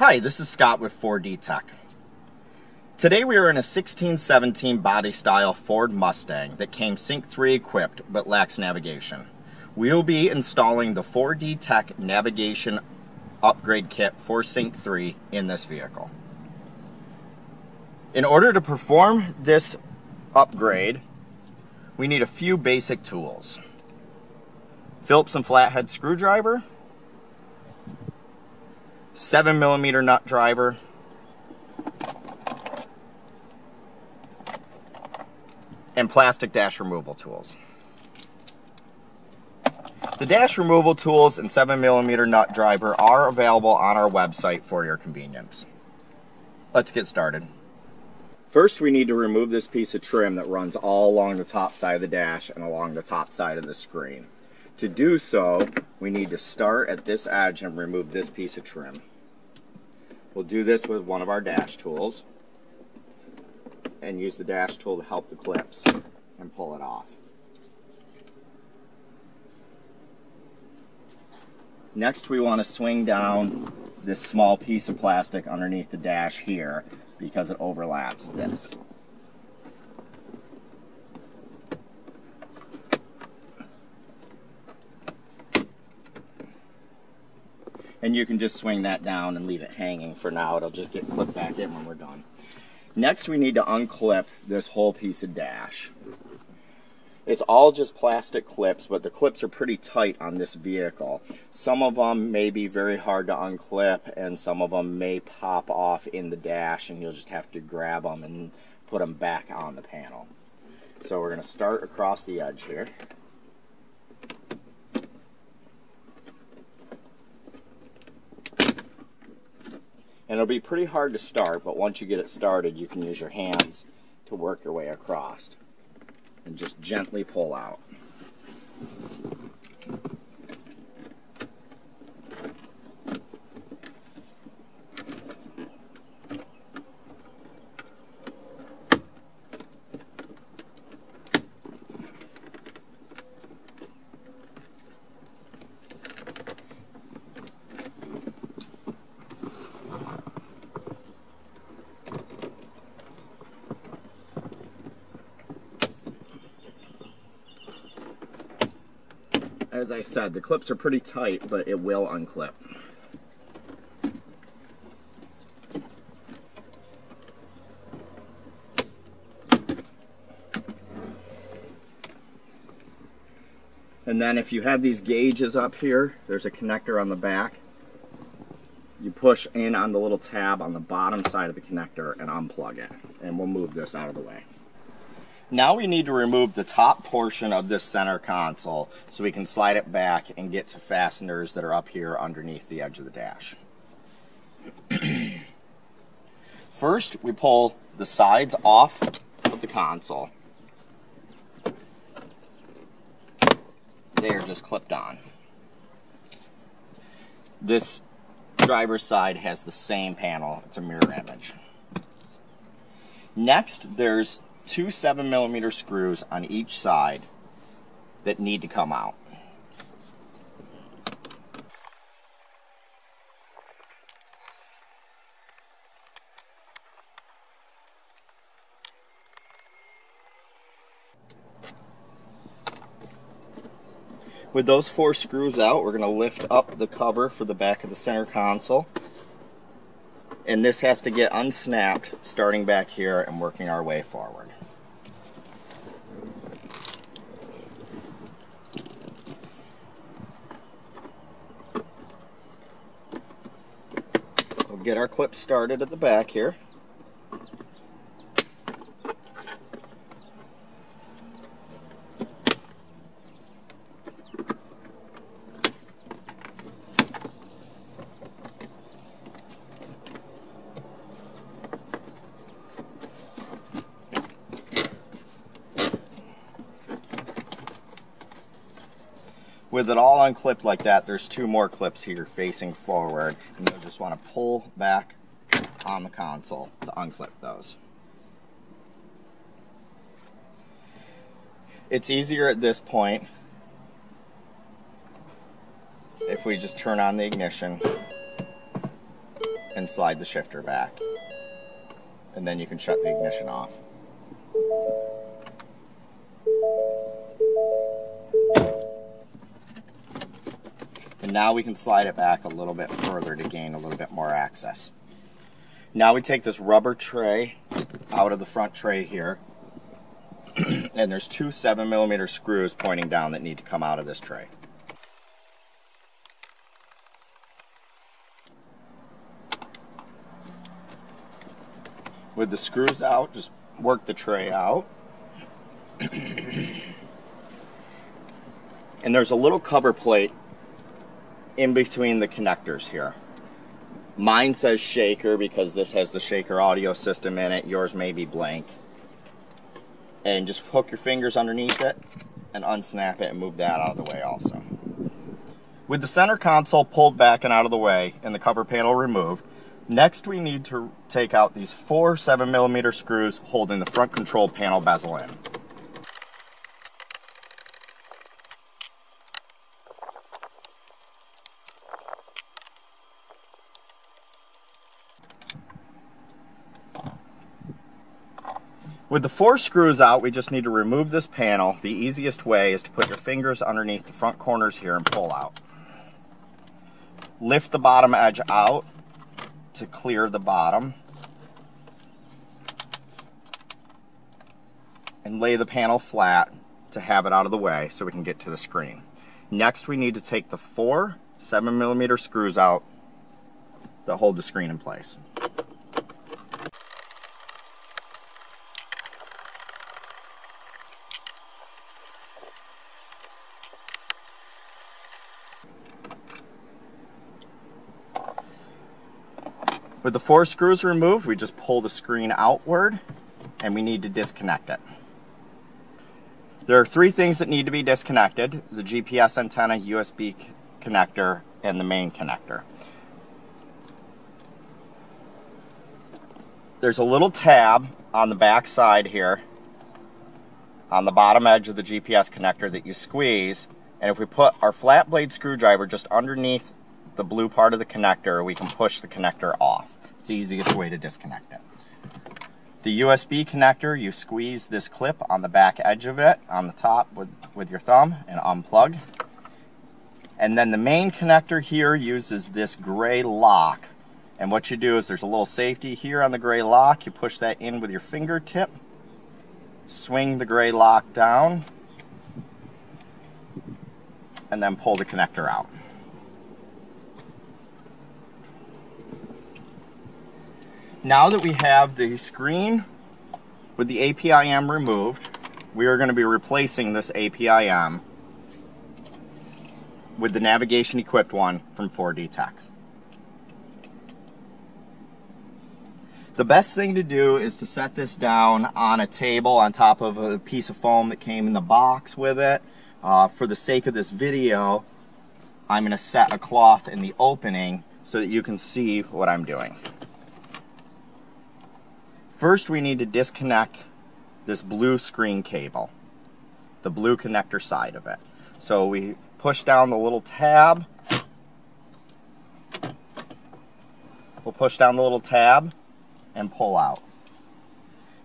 Hi, this is Scott with 4D Tech. Today we are in a 1617 body style Ford Mustang that came Sync 3 equipped but lacks navigation. We will be installing the 4D Tech navigation upgrade kit for Sync 3 in this vehicle. In order to perform this upgrade, we need a few basic tools. Phillips and flathead screwdriver, 7 millimeter nut driver, and plastic dash removal tools. The dash removal tools and 7mm nut driver are available on our website for your convenience. Let's get started. First we need to remove this piece of trim that runs all along the top side of the dash and along the top side of the screen. To do so, we need to start at this edge and remove this piece of trim. We'll do this with one of our dash tools and use the dash tool to help the clips and pull it off. Next we want to swing down this small piece of plastic underneath the dash here because it overlaps this. And you can just swing that down and leave it hanging for now. It'll just get clipped back in when we're done. Next we need to unclip this whole piece of dash. It's all just plastic clips, but the clips are pretty tight on this vehicle. Some of them may be very hard to unclip, and some of them may pop off in the dash, and you'll just have to grab them and put them back on the panel. So we're going to start across the edge here. And it'll be pretty hard to start, but once you get it started, you can use your hands to work your way across and just gently pull out. As I said, the clips are pretty tight, but it will unclip. And then if you have these gauges up here, there's a connector on the back. You push in on the little tab on the bottom side of the connector and unplug it. And we'll move this out of the way. Now we need to remove the top portion of this center console so we can slide it back and get to fasteners that are up here underneath the edge of the dash. First, we pull the sides off of the console. They are just clipped on. This driver's side has the same panel. It's a mirror image. Next, there's two 7 millimeter screws on each side that need to come out. With those four screws out, we're going to lift up the cover for the back of the center console and this has to get unsnapped starting back here and working our way forward. We'll get our clip started at the back here. With it all unclipped like that, there's two more clips here facing forward, and you'll just want to pull back on the console to unclip those. It's easier at this point if we just turn on the ignition and slide the shifter back. And then you can shut the ignition off. Now we can slide it back a little bit further to gain a little bit more access. Now we take this rubber tray out of the front tray here. and there's two 7 millimeter screws pointing down that need to come out of this tray. With the screws out, just work the tray out. and there's a little cover plate in between the connectors here. Mine says shaker because this has the shaker audio system in it. Yours may be blank. And just hook your fingers underneath it and unsnap it and move that out of the way also. With the center console pulled back and out of the way and the cover panel removed, next we need to take out these four 7mm screws holding the front control panel bezel in. With the four screws out, we just need to remove this panel. The easiest way is to put your fingers underneath the front corners here and pull out. Lift the bottom edge out to clear the bottom. And lay the panel flat to have it out of the way so we can get to the screen. Next, we need to take the four 7 millimeter screws out that hold the screen in place. With the four screws removed, we just pull the screen outward and we need to disconnect it. There are three things that need to be disconnected, the GPS antenna, USB connector, and the main connector. There's a little tab on the back side here on the bottom edge of the GPS connector that you squeeze and if we put our flat blade screwdriver just underneath the blue part of the connector, we can push the connector off. It's the easiest way to disconnect it. The USB connector, you squeeze this clip on the back edge of it on the top with, with your thumb and unplug. And then the main connector here uses this gray lock. And what you do is there's a little safety here on the gray lock. You push that in with your fingertip, swing the gray lock down, and then pull the connector out. Now that we have the screen with the APIM removed, we are going to be replacing this APIM with the navigation equipped one from 4D Tech. The best thing to do is to set this down on a table on top of a piece of foam that came in the box with it. Uh, for the sake of this video, I'm going to set a cloth in the opening so that you can see what I'm doing. First, we need to disconnect this blue screen cable, the blue connector side of it. So we push down the little tab. We'll push down the little tab and pull out.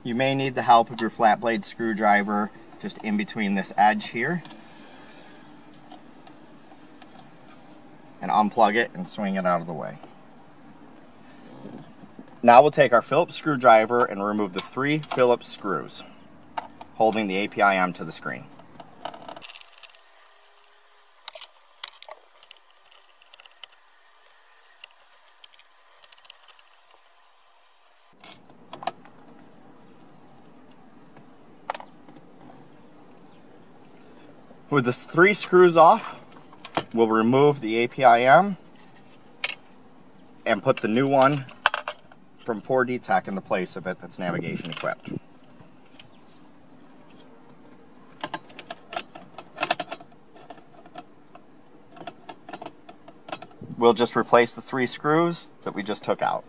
You may need the help of your flat blade screwdriver just in between this edge here. And unplug it and swing it out of the way. Now we'll take our Phillips screwdriver and remove the three Phillips screws holding the APIM to the screen. With the three screws off, we'll remove the APIM and put the new one from 4D Tech in the place of it that's navigation equipped. We'll just replace the three screws that we just took out.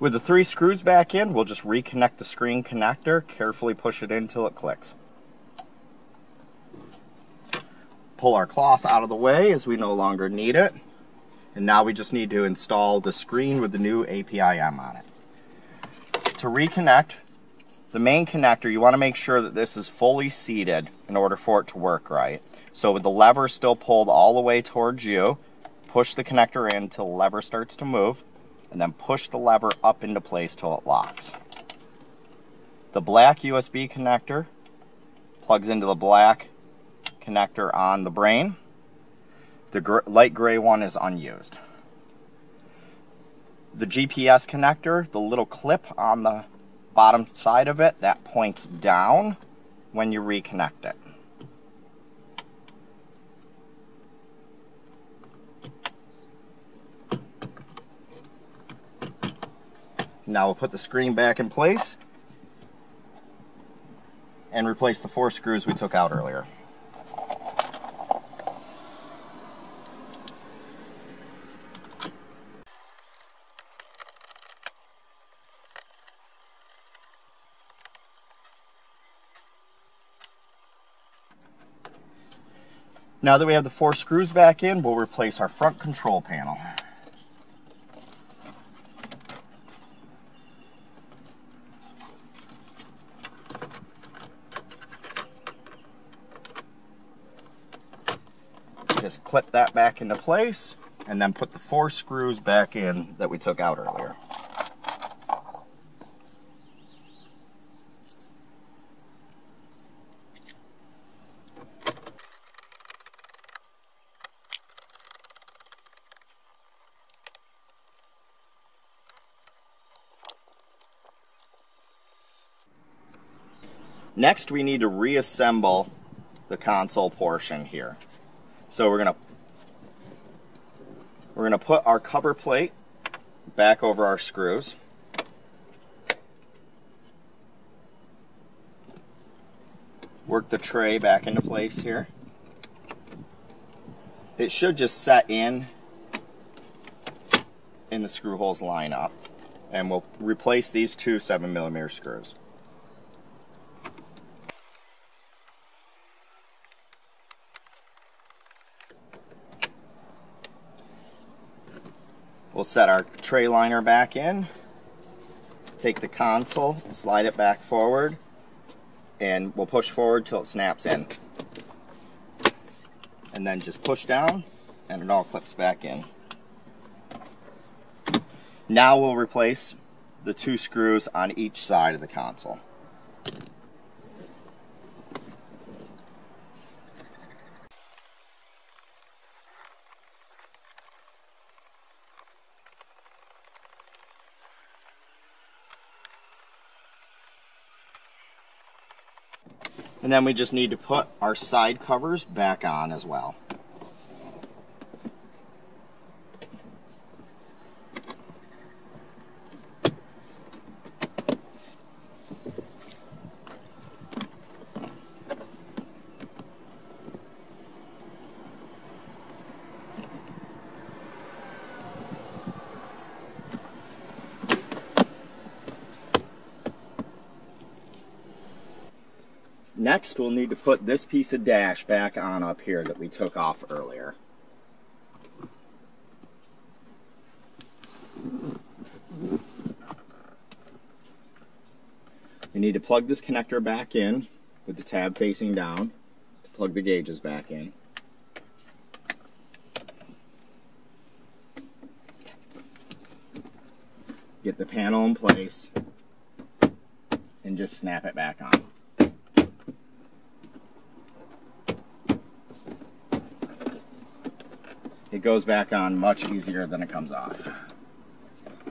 With the three screws back in, we'll just reconnect the screen connector, carefully push it in until it clicks. Pull our cloth out of the way as we no longer need it. And now we just need to install the screen with the new APIM on it. To reconnect, the main connector, you want to make sure that this is fully seated in order for it to work right. So with the lever still pulled all the way towards you, push the connector in until the lever starts to move, and then push the lever up into place till it locks. The black USB connector plugs into the black connector on the brain. The gr light gray one is unused. The GPS connector, the little clip on the bottom side of it, that points down when you reconnect it. Now we'll put the screen back in place and replace the four screws we took out earlier. Now that we have the four screws back in, we'll replace our front control panel. Just clip that back into place and then put the four screws back in that we took out earlier. Next, we need to reassemble the console portion here. So we're gonna we're gonna put our cover plate back over our screws. Work the tray back into place here. It should just set in and the screw holes line up. And we'll replace these two 7 millimeter screws. We'll set our tray liner back in, take the console, slide it back forward, and we'll push forward till it snaps in. And then just push down, and it all clips back in. Now we'll replace the two screws on each side of the console. And then we just need to put our side covers back on as well. Next, we'll need to put this piece of dash back on up here that we took off earlier. You need to plug this connector back in with the tab facing down to plug the gauges back in. Get the panel in place and just snap it back on. It goes back on much easier than it comes off.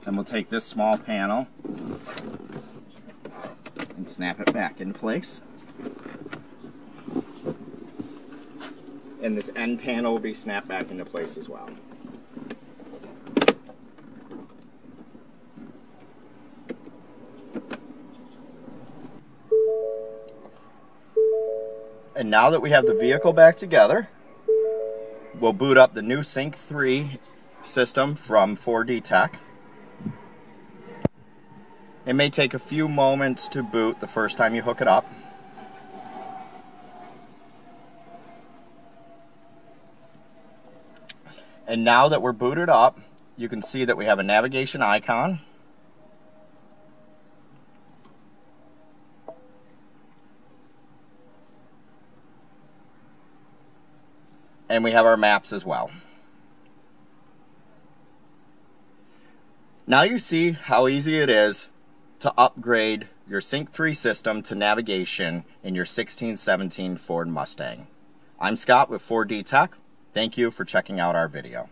Then we'll take this small panel and snap it back in place. And this end panel will be snapped back into place as well. And now that we have the vehicle back together, we'll boot up the new Sync 3 system from 4D Tech. It may take a few moments to boot the first time you hook it up. And now that we're booted up, you can see that we have a navigation icon. And we have our maps as well. Now you see how easy it is to upgrade your Sync 3 system to navigation in your 1617 Ford Mustang. I'm Scott with 4D Tech. Thank you for checking out our video.